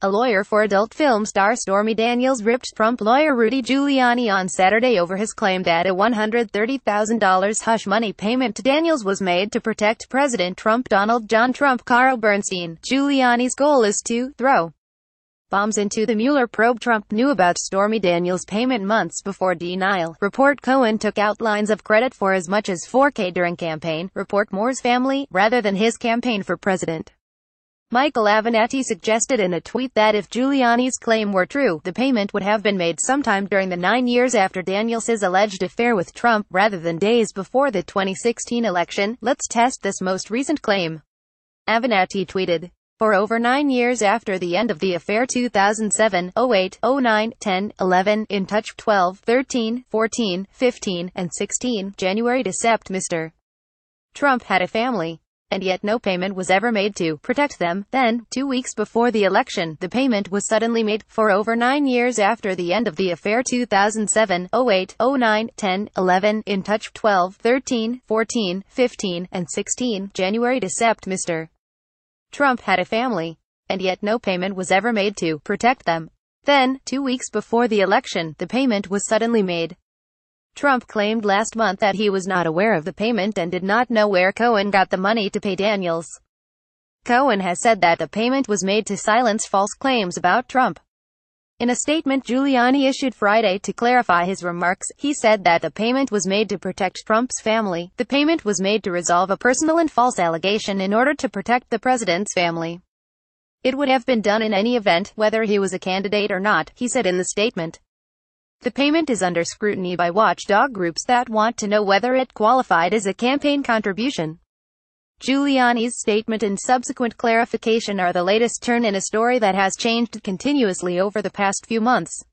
A lawyer for adult film star Stormy Daniels ripped Trump lawyer Rudy Giuliani on Saturday over his claim that a $130,000 hush money payment to Daniels was made to protect President Trump Donald John Trump Carl Bernstein. Giuliani's goal is to throw bombs into the Mueller probe Trump knew about Stormy Daniels' payment months before denial. Report Cohen took out lines of credit for as much as 4K during campaign. Report Moore's family, rather than his campaign for president. Michael Avenatti suggested in a tweet that if Giuliani's claim were true, the payment would have been made sometime during the nine years after Daniels's alleged affair with Trump, rather than days before the 2016 election. Let's test this most recent claim. Avenatti tweeted. For over nine years after the end of the affair 2007, 08, 09, 10, 11, in touch 12, 13, 14, 15, and 16, January to Sept Mr. Trump had a family and yet no payment was ever made to protect them. Then, two weeks before the election, the payment was suddenly made, for over nine years after the end of the affair 2007, 08, 09, 10, 11, in touch 12, 13, 14, 15, and 16, January to Sept Mr. Trump had a family, and yet no payment was ever made to protect them. Then, two weeks before the election, the payment was suddenly made. Trump claimed last month that he was not aware of the payment and did not know where Cohen got the money to pay Daniels. Cohen has said that the payment was made to silence false claims about Trump. In a statement Giuliani issued Friday to clarify his remarks, he said that the payment was made to protect Trump's family. The payment was made to resolve a personal and false allegation in order to protect the president's family. It would have been done in any event, whether he was a candidate or not, he said in the statement. The payment is under scrutiny by watchdog groups that want to know whether it qualified as a campaign contribution. Giuliani's statement and subsequent clarification are the latest turn in a story that has changed continuously over the past few months.